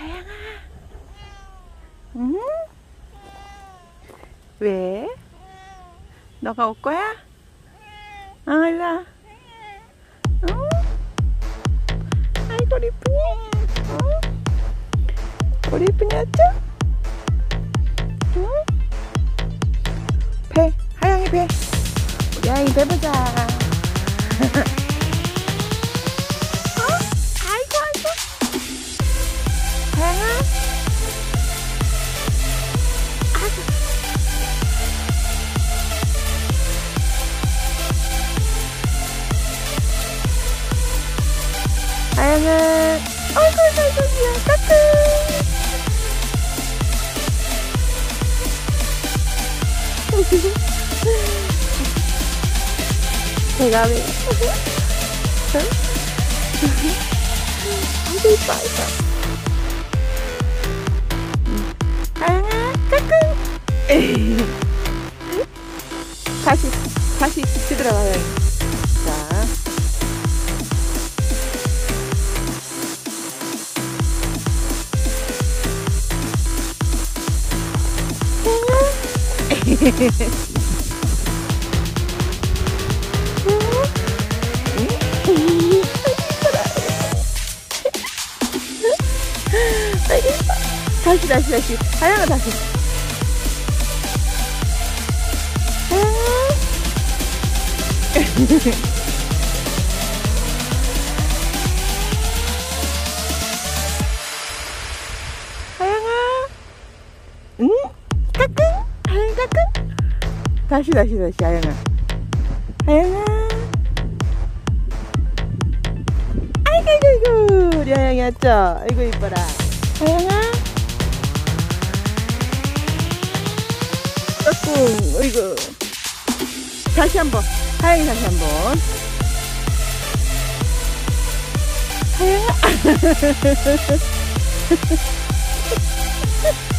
하양아. 응? 왜? 너가 올 거야? 아, 일로 와. 응? 아이고, 우리 이쁘니? 응? 우리 이쁘니 왔죠? 응? 배, 하양이 배. 우리 하양이 배 보자. 아이고, 아이고, 아이고, 까꿍. 배가 왜? 아이고 이뻐 이뻐. 하양아 까꿍. 다시 다시 들어가요. 다시 다시 다시 하양아 다시 하양아 응? 까꿍 하양 까꿍 다시 다시 다시 하양아. 하양아. 아이고 아이고 아이고. 우리 하양이 왔죠? 아이고 이뻐라. 하양아. 까꿍 어이구. 다시 한번. 하양이 다시 한번. 하양아